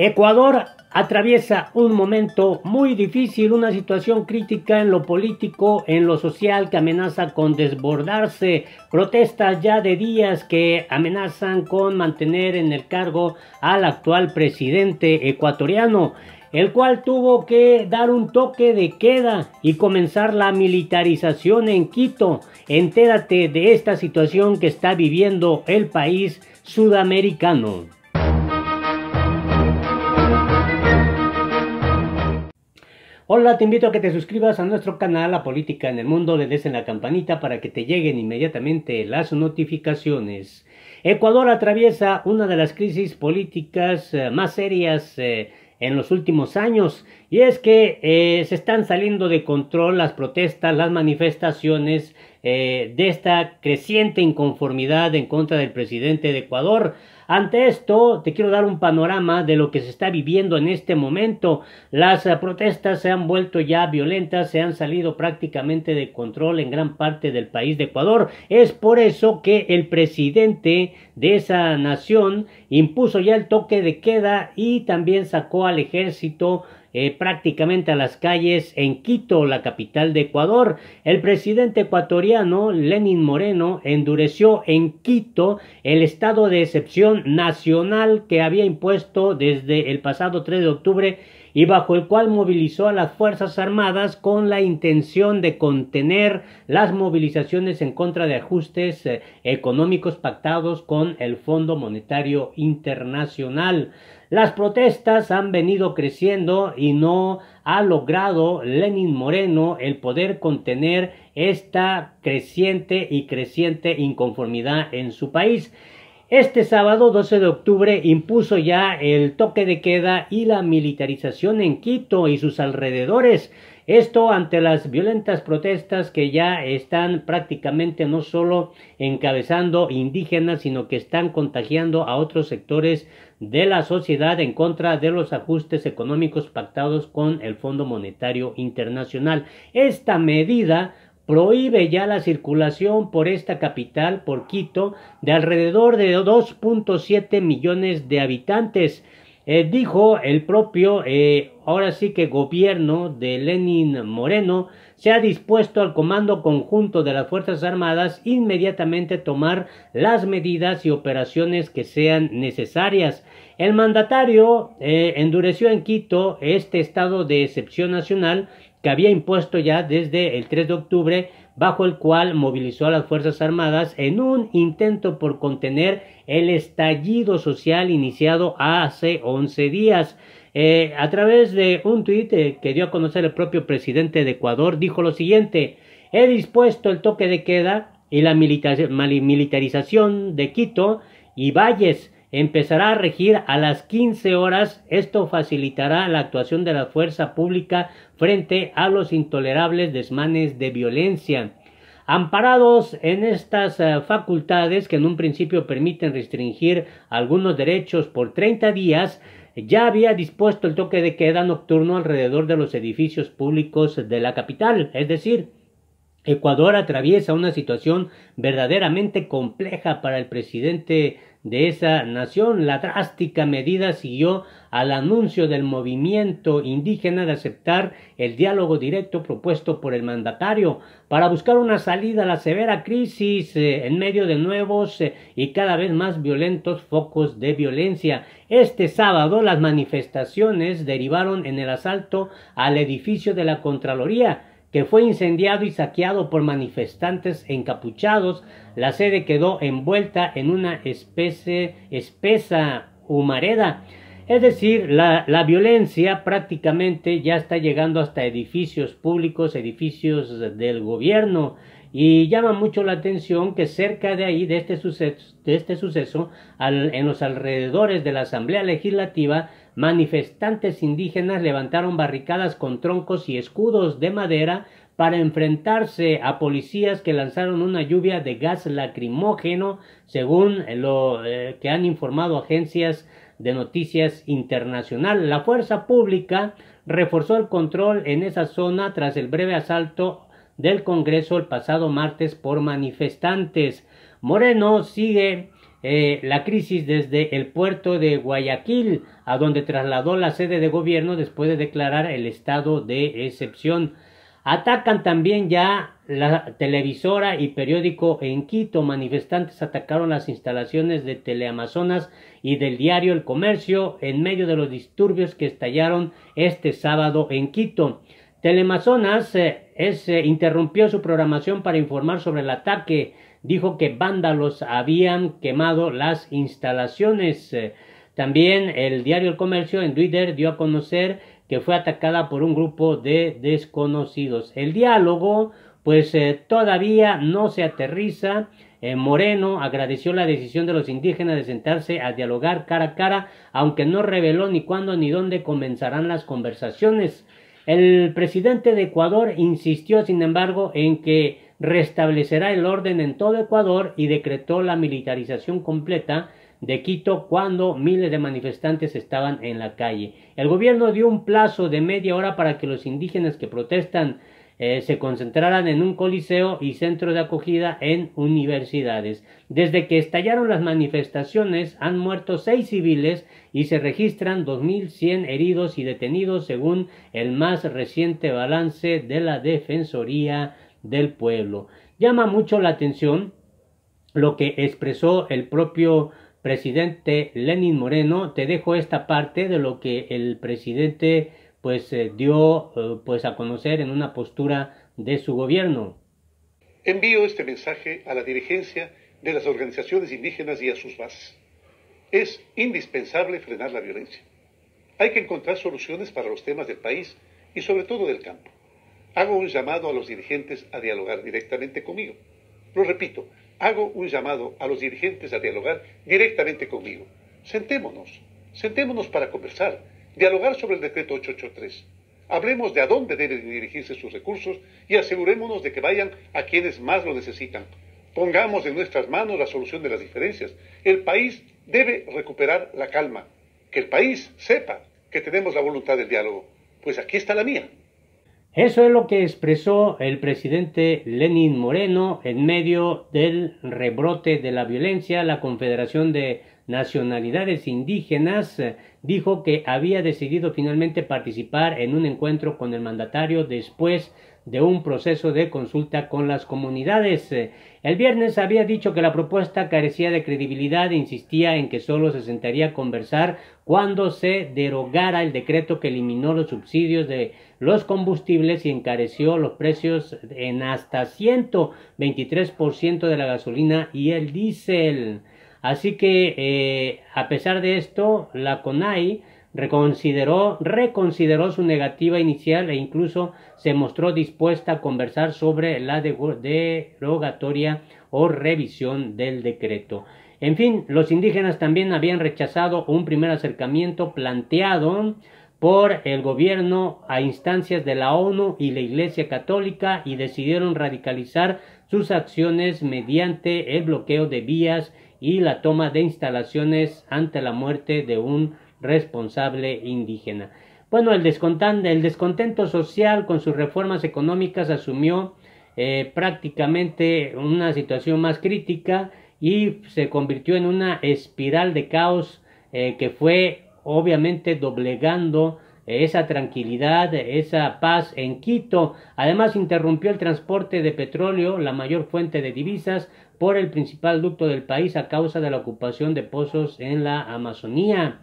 Ecuador atraviesa un momento muy difícil, una situación crítica en lo político, en lo social que amenaza con desbordarse, protestas ya de días que amenazan con mantener en el cargo al actual presidente ecuatoriano, el cual tuvo que dar un toque de queda y comenzar la militarización en Quito. Entérate de esta situación que está viviendo el país sudamericano. Hola, te invito a que te suscribas a nuestro canal La Política en el Mundo, le des en la campanita para que te lleguen inmediatamente las notificaciones. Ecuador atraviesa una de las crisis políticas eh, más serias eh, en los últimos años y es que eh, se están saliendo de control las protestas, las manifestaciones de esta creciente inconformidad en contra del presidente de Ecuador. Ante esto, te quiero dar un panorama de lo que se está viviendo en este momento. Las eh, protestas se han vuelto ya violentas, se han salido prácticamente de control en gran parte del país de Ecuador. Es por eso que el presidente de esa nación impuso ya el toque de queda y también sacó al ejército eh, prácticamente a las calles en Quito, la capital de Ecuador. El presidente ecuatoriano Lenin Moreno endureció en Quito el estado de excepción nacional que había impuesto desde el pasado 3 de octubre y bajo el cual movilizó a las Fuerzas Armadas con la intención de contener las movilizaciones en contra de ajustes eh, económicos pactados con el Fondo Monetario Internacional. Las protestas han venido creciendo y no ha logrado Lenin Moreno el poder contener esta creciente y creciente inconformidad en su país. Este sábado 12 de octubre impuso ya el toque de queda y la militarización en Quito y sus alrededores. Esto ante las violentas protestas que ya están prácticamente no solo encabezando indígenas, sino que están contagiando a otros sectores de la sociedad en contra de los ajustes económicos pactados con el Fondo Monetario Internacional. Esta medida prohíbe ya la circulación por esta capital, por Quito, de alrededor de 2.7 millones de habitantes. Eh, dijo el propio, eh, ahora sí que gobierno de Lenin Moreno, se ha dispuesto al Comando Conjunto de las Fuerzas Armadas inmediatamente tomar las medidas y operaciones que sean necesarias. El mandatario eh, endureció en Quito este estado de excepción nacional que había impuesto ya desde el 3 de octubre, bajo el cual movilizó a las Fuerzas Armadas en un intento por contener el estallido social iniciado hace 11 días. Eh, a través de un tuit eh, que dio a conocer el propio presidente de Ecuador, dijo lo siguiente, he dispuesto el toque de queda y la militarización de Quito y Valles empezará a regir a las 15 horas. Esto facilitará la actuación de la fuerza pública frente a los intolerables desmanes de violencia. Amparados en estas eh, facultades que en un principio permiten restringir algunos derechos por 30 días, ya había dispuesto el toque de queda nocturno alrededor de los edificios públicos de la capital, es decir, Ecuador atraviesa una situación verdaderamente compleja para el presidente de esa nación. La drástica medida siguió al anuncio del movimiento indígena de aceptar el diálogo directo propuesto por el mandatario para buscar una salida a la severa crisis eh, en medio de nuevos eh, y cada vez más violentos focos de violencia. Este sábado las manifestaciones derivaron en el asalto al edificio de la Contraloría que fue incendiado y saqueado por manifestantes encapuchados, la sede quedó envuelta en una especie espesa humareda. Es decir, la, la, violencia prácticamente ya está llegando hasta edificios públicos, edificios del gobierno. Y llama mucho la atención que cerca de ahí, de este suceso, de este suceso en los alrededores de la Asamblea Legislativa, manifestantes indígenas levantaron barricadas con troncos y escudos de madera para enfrentarse a policías que lanzaron una lluvia de gas lacrimógeno, según lo eh, que han informado agencias de noticias internacional. La fuerza pública reforzó el control en esa zona tras el breve asalto del Congreso el pasado martes por manifestantes. Moreno sigue eh, la crisis desde el puerto de Guayaquil, a donde trasladó la sede de gobierno después de declarar el estado de excepción. Atacan también ya la televisora y periódico en Quito. Manifestantes atacaron las instalaciones de Teleamazonas y del diario El Comercio en medio de los disturbios que estallaron este sábado en Quito. Teleamazonas eh, eh, interrumpió su programación para informar sobre el ataque. Dijo que vándalos habían quemado las instalaciones. también el diario El Comercio en Twitter dio a conocer que fue atacada por un grupo de desconocidos. El diálogo, pues eh, todavía no se aterriza. Eh, Moreno agradeció la decisión de los indígenas de sentarse a dialogar cara a cara, aunque no reveló ni cuándo ni dónde comenzarán las conversaciones. El presidente de Ecuador insistió, sin embargo, en que restablecerá el orden en todo Ecuador y decretó la militarización completa de Quito cuando miles de manifestantes estaban en la calle. El gobierno dio un plazo de media hora para que los indígenas que protestan eh, se concentraran en un coliseo y centro de acogida en universidades. Desde que estallaron las manifestaciones han muerto seis civiles y se registran 2.100 heridos y detenidos según el más reciente balance de la Defensoría del Pueblo. Llama mucho la atención lo que expresó el propio presidente Lenin Moreno, te dejo esta parte de lo que el presidente pues eh, dio eh, pues a conocer en una postura de su gobierno. Envío este mensaje a la dirigencia de las organizaciones indígenas y a sus bases. Es indispensable frenar la violencia. Hay que encontrar soluciones para los temas del país y sobre todo del campo. Hago un llamado a los dirigentes a dialogar directamente conmigo. Lo repito, hago un llamado a los dirigentes a dialogar directamente conmigo. Sentémonos, sentémonos para conversar, dialogar sobre el decreto 883. Hablemos de a dónde deben dirigirse sus recursos y asegurémonos de que vayan a quienes más lo necesitan. Pongamos en nuestras manos la solución de las diferencias. El país debe recuperar la calma. Que el país sepa que tenemos la voluntad del diálogo. Pues aquí está la mía. Eso es lo que expresó el presidente Lenin Moreno en medio del rebrote de la violencia. La Confederación de Nacionalidades Indígenas dijo que había decidido finalmente participar en un encuentro con el mandatario después de un proceso de consulta con las comunidades. El viernes había dicho que la propuesta carecía de credibilidad e insistía en que solo se sentaría a conversar cuando se derogara el decreto que eliminó los subsidios de los combustibles y encareció los precios en hasta 123% de la gasolina y el diésel. Así que, eh, a pesar de esto, la CONAI reconsideró, reconsideró su negativa inicial e incluso se mostró dispuesta a conversar sobre la derogatoria o revisión del decreto. En fin, los indígenas también habían rechazado un primer acercamiento planteado por el gobierno a instancias de la ONU y la Iglesia Católica y decidieron radicalizar sus acciones mediante el bloqueo de vías y la toma de instalaciones ante la muerte de un responsable indígena. Bueno, el, el descontento social con sus reformas económicas asumió eh, prácticamente una situación más crítica y se convirtió en una espiral de caos eh, que fue obviamente doblegando esa tranquilidad, esa paz en Quito. Además interrumpió el transporte de petróleo, la mayor fuente de divisas, por el principal ducto del país a causa de la ocupación de pozos en la Amazonía.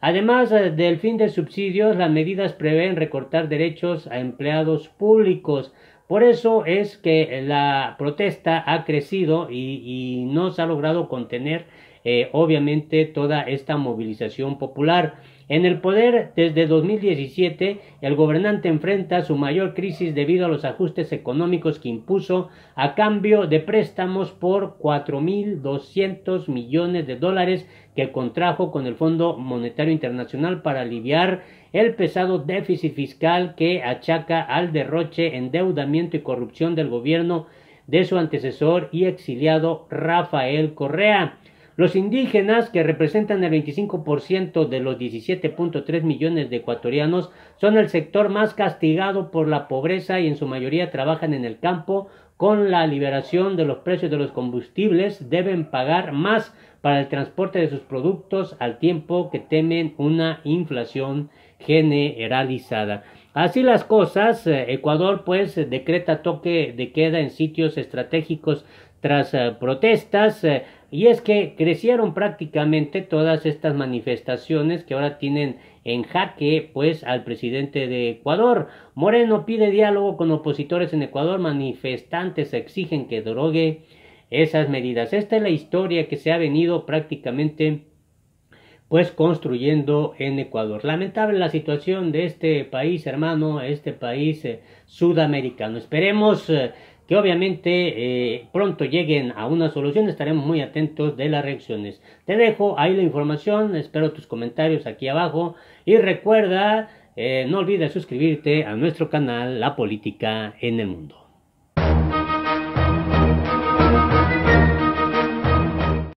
Además eh, del fin de subsidios, las medidas prevén recortar derechos a empleados públicos. Por eso es que la protesta ha crecido y, no se ha logrado contener eh, obviamente toda esta movilización popular. En el poder desde 2017, el gobernante enfrenta su mayor crisis debido a los ajustes económicos que impuso a cambio de préstamos por 4.200 millones de dólares que contrajo con el Fondo Monetario Internacional para aliviar el pesado déficit fiscal que achaca al derroche, endeudamiento y corrupción del gobierno de su antecesor y exiliado Rafael Correa. Los indígenas, que representan el 25% de los 17.3 millones de ecuatorianos, son el sector más castigado por la pobreza y en su mayoría trabajan en el campo con la liberación de los precios de los combustibles deben pagar más para el transporte de sus productos al tiempo que temen una inflación generalizada. Así las cosas, eh, Ecuador pues decreta toque de queda en sitios estratégicos tras eh, protestas eh, y es que crecieron prácticamente todas estas manifestaciones que ahora tienen en jaque pues al presidente de Ecuador. Moreno pide diálogo con opositores en Ecuador, manifestantes exigen que drogue esas medidas. Esta es la historia que se ha venido prácticamente pues construyendo en Ecuador. Lamentable la situación de este país hermano, este país eh, sudamericano. Esperemos eh, que obviamente eh, pronto lleguen a una solución, estaremos muy atentos de las reacciones. Te dejo ahí la información, espero tus comentarios aquí abajo y recuerda, no olvides suscribirte a nuestro canal La Política en el Mundo.